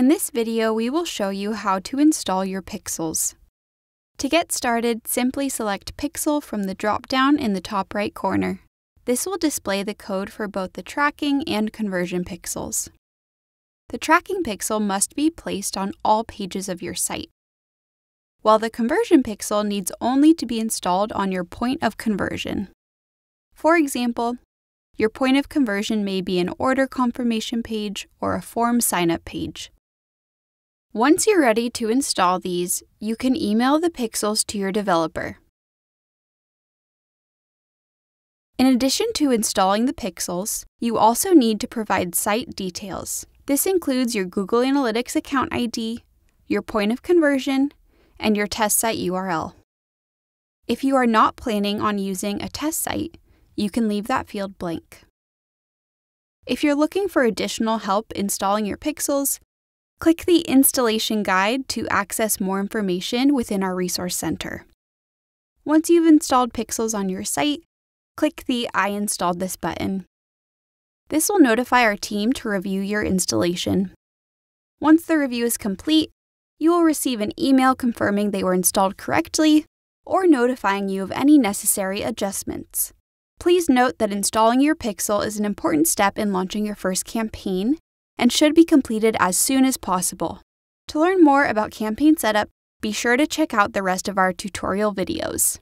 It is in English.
In this video, we will show you how to install your pixels. To get started, simply select Pixel from the drop-down in the top right corner. This will display the code for both the tracking and conversion pixels. The tracking pixel must be placed on all pages of your site, while the conversion pixel needs only to be installed on your point of conversion. For example, your point of conversion may be an order confirmation page or a form sign-up page. Once you're ready to install these, you can email the pixels to your developer. In addition to installing the pixels, you also need to provide site details. This includes your Google Analytics account ID, your point of conversion, and your test site URL. If you are not planning on using a test site, you can leave that field blank. If you're looking for additional help installing your pixels, click the Installation Guide to access more information within our Resource Center. Once you've installed pixels on your site, click the I installed this button. This will notify our team to review your installation. Once the review is complete, you will receive an email confirming they were installed correctly or notifying you of any necessary adjustments. Please note that installing your Pixel is an important step in launching your first campaign and should be completed as soon as possible. To learn more about campaign setup, be sure to check out the rest of our tutorial videos.